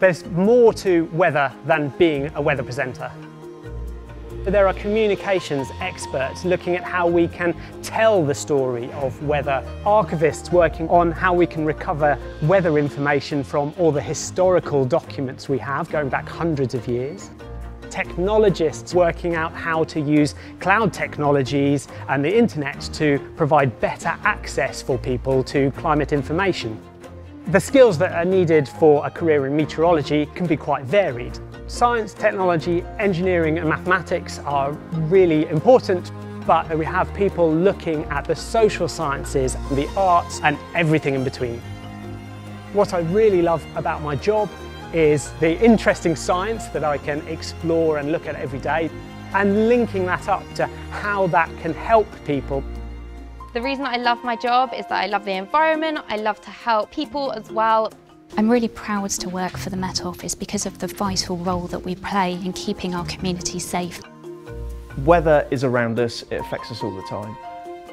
There's more to weather than being a weather presenter. There are communications experts looking at how we can tell the story of weather, archivists working on how we can recover weather information from all the historical documents we have going back hundreds of years, technologists working out how to use cloud technologies and the internet to provide better access for people to climate information. The skills that are needed for a career in meteorology can be quite varied. Science, technology, engineering and mathematics are really important, but we have people looking at the social sciences, the arts and everything in between. What I really love about my job is the interesting science that I can explore and look at every day and linking that up to how that can help people the reason I love my job is that I love the environment, I love to help people as well. I'm really proud to work for the Met Office because of the vital role that we play in keeping our community safe. Weather is around us, it affects us all the time.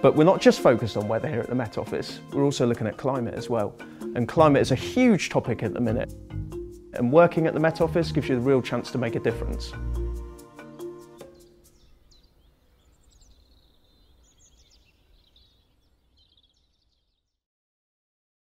But we're not just focused on weather here at the Met Office, we're also looking at climate as well. And climate is a huge topic at the minute. And working at the Met Office gives you the real chance to make a difference.